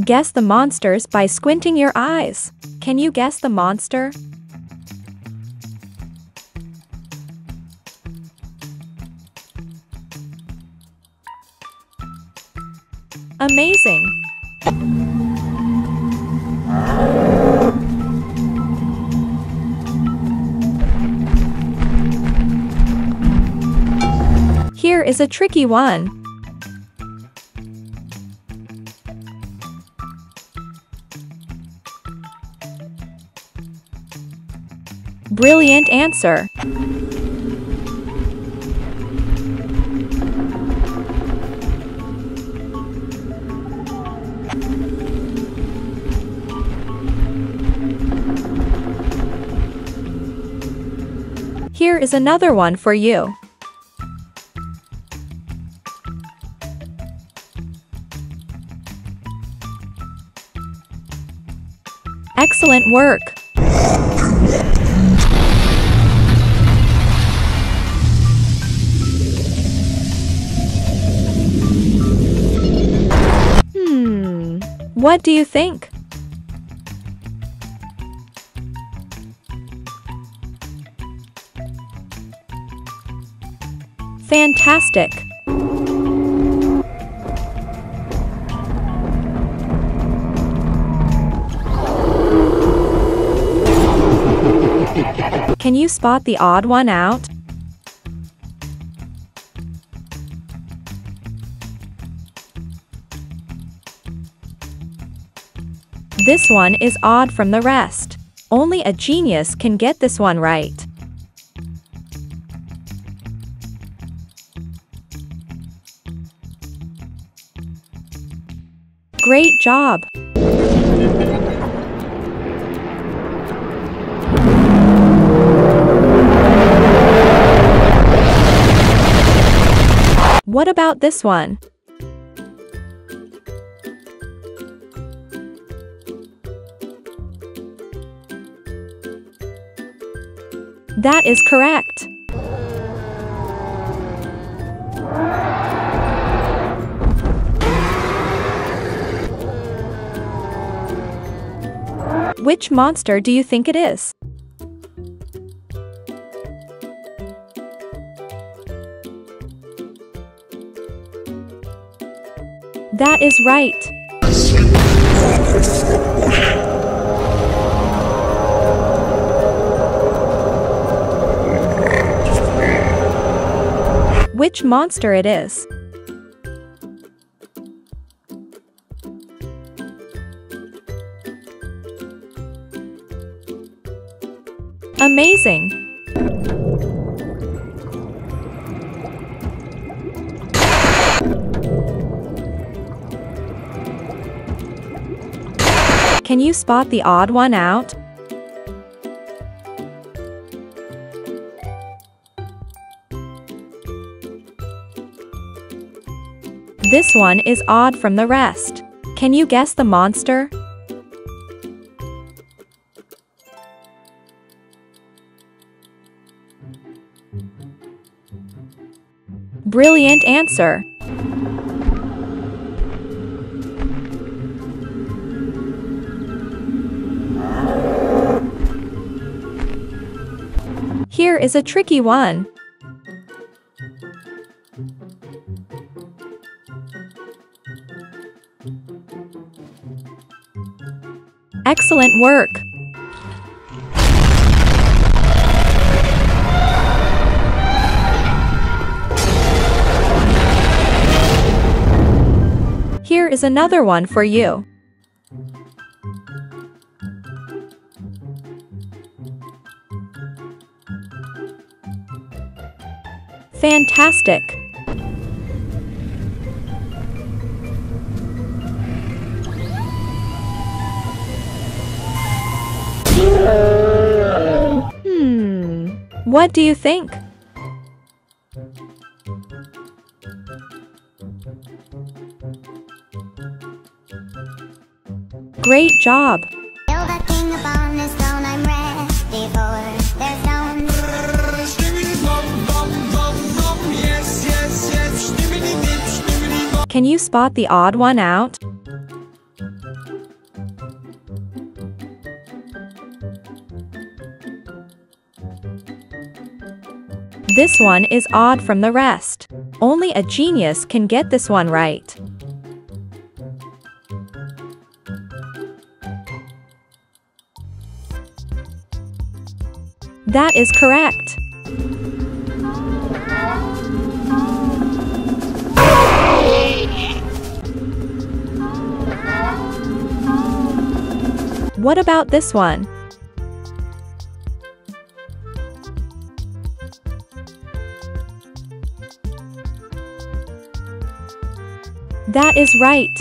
Guess the monsters by squinting your eyes. Can you guess the monster? Amazing! Here is a tricky one. Brilliant answer. Here is another one for you. Excellent work! What do you think? Fantastic! Can you spot the odd one out? This one is odd from the rest. Only a genius can get this one right. Great job! What about this one? That is correct. Which monster do you think it is? That is right. Which monster it is? Amazing! Can you spot the odd one out? This one is odd from the rest. Can you guess the monster? Brilliant answer. Here is a tricky one. Excellent work! Here is another one for you. Fantastic! What do you think? Great job! Can you spot the odd one out? This one is odd from the rest. Only a genius can get this one right. That is correct. What about this one? That is right.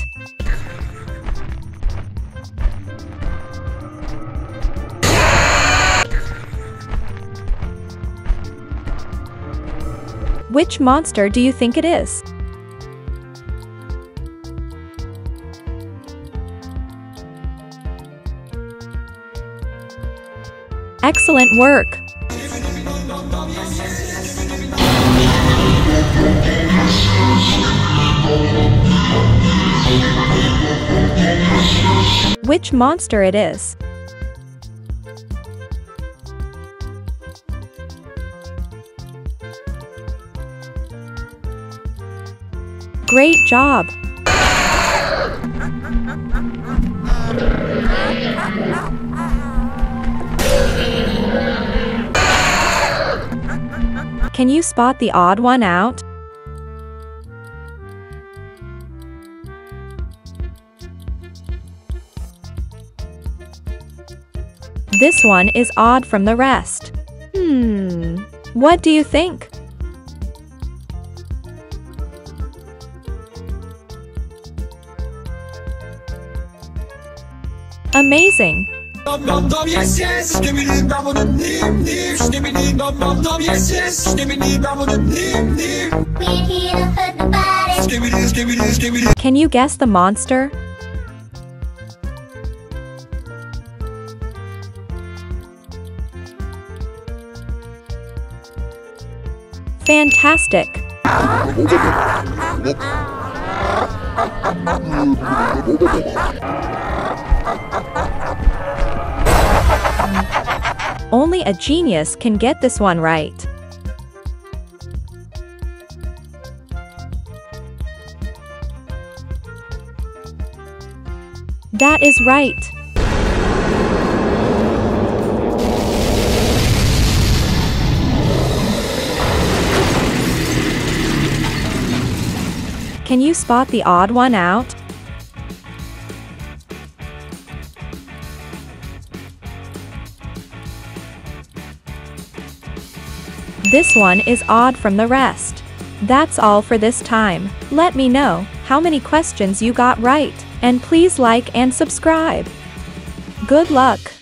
Which monster do you think it is? Excellent work! Which monster it is? Great job! Can you spot the odd one out? This one is odd from the rest. Hmm. What do you think? Amazing! Can you guess the yes Fantastic! Only a genius can get this one right. That is right. Can you spot the odd one out? This one is odd from the rest. That's all for this time. Let me know how many questions you got right, and please like and subscribe. Good luck!